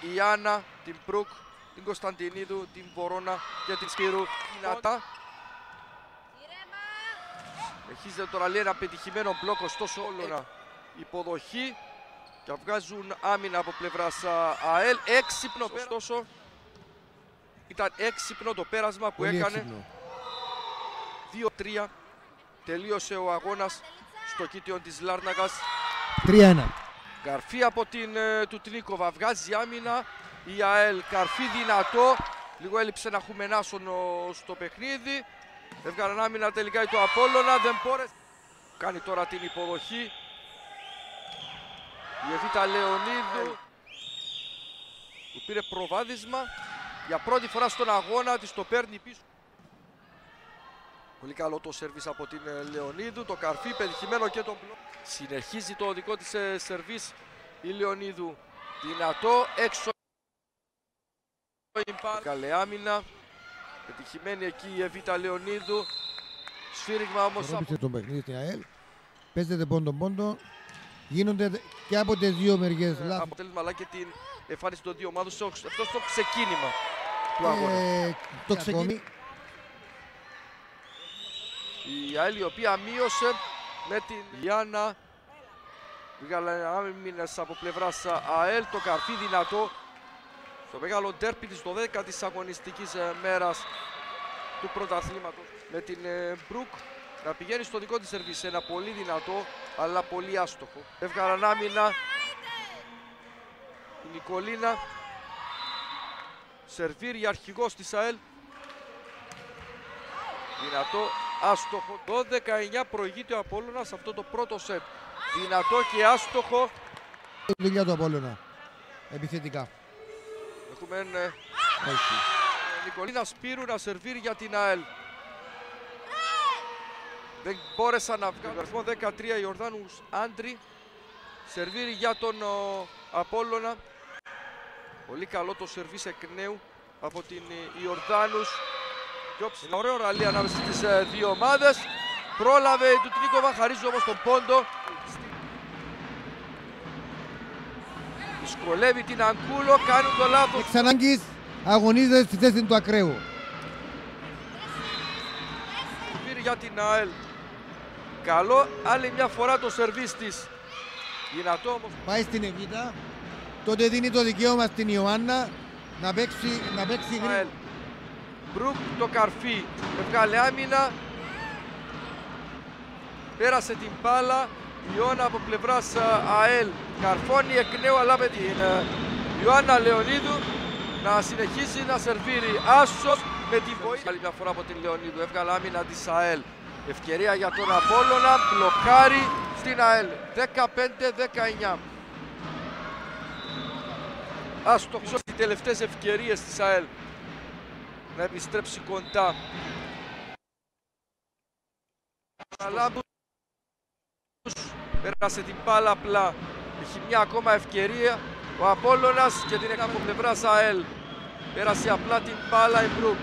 Η Ιάννα, την Μπρουκ, την Κωνσταντινίδου, την Βορώνα και την Σπύρου. Δυνατά. Εχίζεται τώρα λέει ένα πετυχημένο μπλοκ, ωστόσο όλο υποδοχή και βγάζουν άμυνα από πλευράς α, ΑΕΛ. Έξυπνο, ωστόσο ήταν έξυπνο το πέρασμα που Πολύ έκανε. έξυπνο. 2-3. Τελείωσε ο αγώνας στο κήτιο της Λάρνακας. 3-1. Καρφί από την ε, του Τνίκοβα. Βγάζει άμυνα η ΑΕΛ. Καρφί δυνατό. Λίγο έλειψε να χουμενάσουν ο- στο παιχνίδι. Έβγαλαν άμυνα τελικά το Απόλλωνα. Δεν μπόρεσε. Κάνει τώρα την υποδοχή. Η Εβίτα Λεωνίδου που πήρε προβάδισμα. Για πρώτη φορά στον αγώνα της το παίρνει πίσω. Πολύ καλό το σερβίς από την ε, Λεωνίδου. Το καρφί πετυχημένο και τον μπλοκ. Συνεχίζει το δικό της ε, σερβίς η Λεωνίδου. Δυνατό έξω. Καλή άμυνα. Πετυχημένη εκεί η Εβίτα Λεωνίδου. Σφύριγμα όμως από Ρώτησε τον παιχνίδι στην ΑΕΛ. Παίζεται πόντο-πόντο. Γίνονται και από τις δύο μεριές ε, λάθη. αποτέλεσμα αλλά και την εμφάνιση των δύο ομάδων. στο- Αυτό στο ξεκίνημα του αγώνα. Ε, το ξεκίνημα. Η ΑΕΛ η οποία μείωσε με την Γιάννα. Βγάλε άμυνες από πλευράς ΑΕΛ. Το καρφί δυνατό. Στο μεγάλο ντέρπι της 12 της αγωνιστικής ε, μέρας του πρωταθλήματος. Με την ε, Μπρουκ να πηγαίνει στο δικό της σερβίς. Ένα πολύ δυνατό αλλά πολύ άστοχο. Έβγαλαν άμυνα. Η Νικολίνα. Σερβίρει αρχηγός της ΑΕΛ. Δυνατό, άστοχο. 12-19 προηγείται ο Απόλλωνας σε αυτό το πρώτο σετ. Δυνατό και άστοχο. δουλειά του Απόλλωνα. Επιθετικά. Έχουμε ε, Όχι. Νικολίνας Σπύρου να σερβίρει για την ΑΕΛ. Δεν μπόρεσαν να βγάλουν. Αριθμό 13 Ιορδάνους Άντρη. Σερβίρει για τον ο, Απόλλωνα. Πολύ καλό το σερβίς εκ νέου από την ε, Ιορδάνους. Διώξει ένα ωραίο ραλί ανάμεσα στις ε, δύο ομάδες. Πρόλαβε η του Τρίκοβα, χαρίζει όμως τον πόντο. Δυσκολεύει την Αγκούλο, κάνει το λάθος. Εξ ανάγκης αγωνίζεται στη θέση του ακραίου. Πήρε για την ΑΕΛ. Καλό, άλλη μια φορά το σερβίς της. Δυνατό όμως. Πάει στην Εβίτα. Τότε δίνει το δικαίωμα στην Ιωάννα να παίξει, να παίξει ΑΕΛ. γρήγορα. Μπρουκ το καρφί. Έβγαλε άμυνα. Πέρασε την μπάλα. Ιώνα από πλευράς α, ΑΕΛ. Καρφώνει εκ νέου αλλά με την ε, Ιωάννα Λεωνίδου να συνεχίσει να σερβίρει. Άσος με την βοήθεια. Άλλη μια φορά από την Λεωνίδου. Έβγαλε άμυνα της ΑΕΛ. Ευκαιρία για τον Απόλλωνα. Μπλοκάρει στην ΑΕΛ. 15-19. Άστοχος οι τελευταίες ευκαιρίες της ΑΕΛ να επιστρέψει κοντά. Αλάμπους πέρασε την μπάλα απλά. Έχει μια ακόμα ευκαιρία ο Απόλλωνας και την έκανε από πλευράς ΑΕΛ. Πέρασε απλά την μπάλα η Μπρουκ.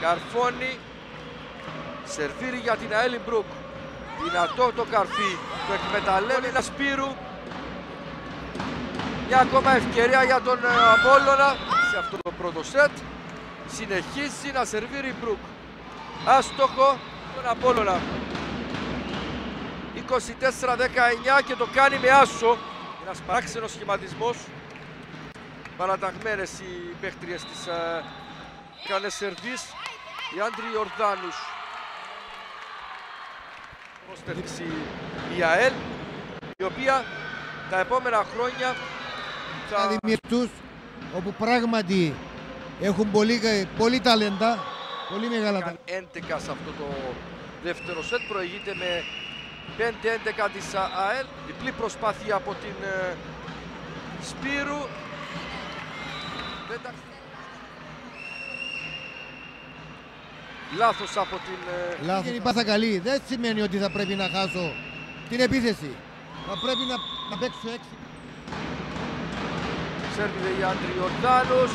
Καρφώνει. Σερβίρει για την ΑΕΛ η Μπρουκ. Δυνατό το καρφί. Το εκμεταλλεύει ένα Σπύρου. Μια ακόμα ευκαιρία για τον ε, Απόλλωνα σε αυτό το πρώτο σετ. Συνεχίζει να σερβίρει η Μπρουκ. Άστοχο τον Απόλλωνα. 24-19 και το κάνει με άσο. Ένας παράξενος σχηματισμός. Παραταγμένες οι παίχτριες της ε, κάνε σερβίς. Οι Άντροι Ιορδάνους. Προστεύξει η ΑΕΛ η οποία τα επόμενα χρόνια θα Ακαδημίες τους όπου πράγματι έχουν πολύ, πολύ ταλέντα, πολύ μεγάλα ταλέντα. κάνει 11 σε αυτό το δεύτερο σετ. Προηγείται με 5-11 της ΑΕΛ. Διπλή προσπάθεια από την ε, Σπύρου. Δεν τα... Λάθος από την... ε, Λάθος. Είναι η πάσα καλή. Δεν σημαίνει ότι θα πρέπει να χάσω την επίθεση. Θα πρέπει να, να παίξω έξι. Σέρβιδε η Άντρη Ιορδάνος.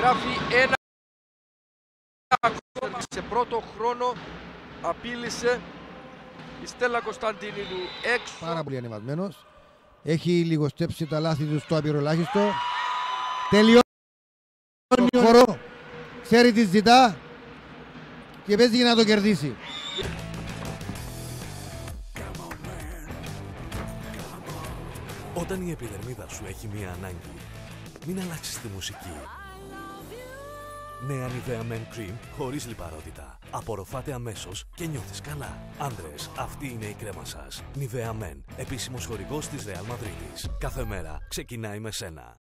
Γράφει ένα ακόμα σε πρώτο χρόνο. Απείλησε η Στέλλα Κωνσταντινίδου έξω. Πάρα πολύ ανεβασμένος. Έχει λιγοστέψει τα λάθη του στο απειροελάχιστο. Τελειώνει ο χώρο. Ξέρει τι ζητά και παίζει για να το κερδίσει. Όταν η επιδερμίδα σου έχει μία ανάγκη, μην αλλάξεις τη μουσική. Νέα Nivea Men Cream χωρίς λιπαρότητα. Απορροφάτε αμέσως και νιώθεις καλά. Άνδρες, αυτή είναι η κρέμα σας. Nivea Men, επίσημος χορηγός της Real Madrid. Κάθε μέρα ξεκινάει με σένα.